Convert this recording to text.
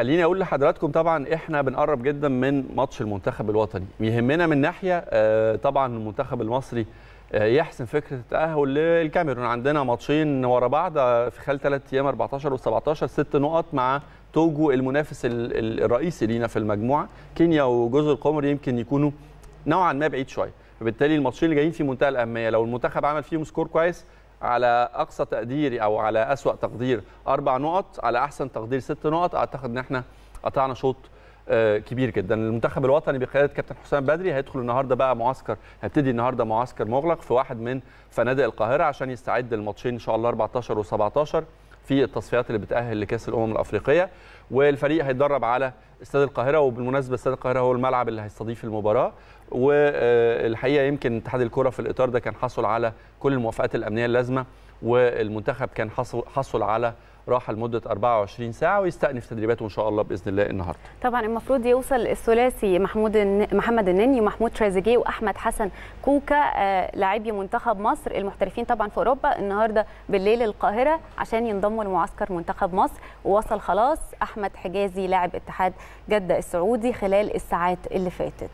خليني أقول لحضراتكم طبعا إحنا بنقرب جدا من ماتش المنتخب الوطني. يهمنا من ناحية آه، طبعا المنتخب المصري آه، يحسم فكرة التأهل للكاميرون. عندنا ماتشين ورا بعض آه، في خلال ثلاث أيام 14 و17 ست نقط مع توجو المنافس ال- ال- الرئيسي لينا في المجموعة. كينيا وجزر القمر يمكن يكونوا نوعا ما بعيد شوية. فبالتالي الماتشين اللي جايين في منتهى الأهمية. لو المنتخب عمل فيهم score كويس على أقصى تقدير أو على أسوأ تقدير. أربع نقط على أحسن تقدير. ست نقط. أعتقد إن إحنا قطعنا شوط آه، كبير جدا. المنتخب الوطني بقيادة كابتن حسام بدري هيدخل النهارده بقى معسكر هيبتدي النهارده معسكر مغلق في واحد من فنادق القاهرة عشان يستعد للماتشين إن شاء الله 14 و17 في التصفيات اللي بتأهل لكأس الأمم الأفريقية والفريق هيتدرب على استاد القاهرة وبالمناسبة استاد القاهرة هو الملعب اللي هيستضيف المباراة. والحقيقة يمكن اتحاد الكرة في الإطار ده كان حصل على كل الموافقات الأمنية اللازمة والمنتخب كان حصل على راحة لمدة 24 ساعة ويستأنف تدريباته إن شاء الله بإذن الله النهارده. طبعا المفروض يوصل الثلاثي محمود. محمد النني ومحمود تريزيجيه وأحمد حسن كوكا آه لاعبي منتخب مصر المحترفين طبعا في أوروبا النهارده بالليل القاهرة عشان ينضموا لمعسكر منتخب مصر. ووصل خلاص أحمد حجازي لاعب اتحاد جدة السعودي خلال الساعات اللي فاتت.